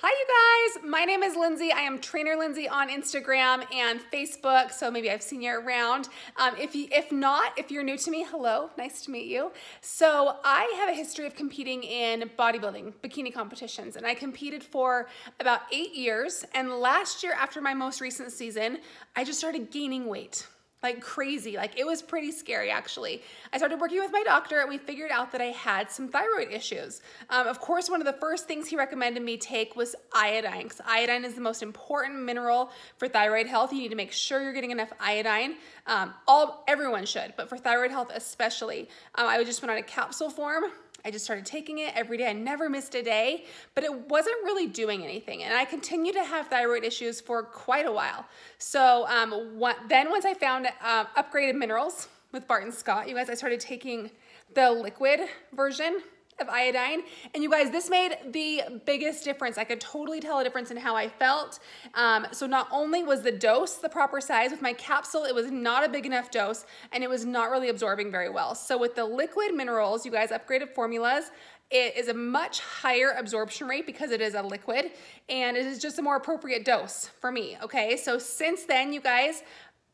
Hi you guys, my name is Lindsey. I am Trainer Lindsey on Instagram and Facebook, so maybe I've seen you around. Um, if, you, if not, if you're new to me, hello, nice to meet you. So I have a history of competing in bodybuilding, bikini competitions, and I competed for about eight years, and last year after my most recent season, I just started gaining weight like crazy. Like it was pretty scary actually. I started working with my doctor and we figured out that I had some thyroid issues. Um, of course, one of the first things he recommended me take was iodine because iodine is the most important mineral for thyroid health. You need to make sure you're getting enough iodine. Um, all Everyone should, but for thyroid health especially. Um, I would just went on a capsule form I just started taking it every day. I never missed a day, but it wasn't really doing anything. And I continued to have thyroid issues for quite a while. So um, what, then once I found uh, upgraded minerals with Barton Scott, you guys, I started taking the liquid version of iodine. And you guys, this made the biggest difference. I could totally tell a difference in how I felt. Um, so not only was the dose the proper size, with my capsule, it was not a big enough dose and it was not really absorbing very well. So with the liquid minerals, you guys upgraded formulas, it is a much higher absorption rate because it is a liquid and it is just a more appropriate dose for me, okay? So since then, you guys,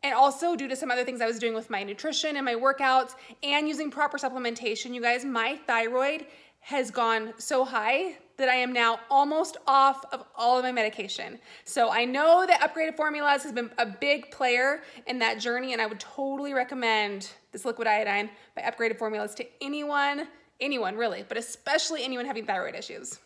and also due to some other things I was doing with my nutrition and my workouts and using proper supplementation, you guys, my thyroid has gone so high that I am now almost off of all of my medication. So I know that upgraded formulas has been a big player in that journey and I would totally recommend this liquid iodine by upgraded formulas to anyone, anyone really, but especially anyone having thyroid issues.